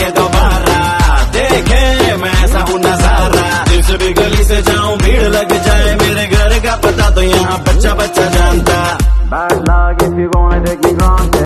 के दोबारा, देखे मैं ऐसा हूँ नज़ारा। जिस भी गली से जाऊँ, भीड़ लग जाए। मेरे घर का पता तो यहाँ बच्चा बच्चा जानता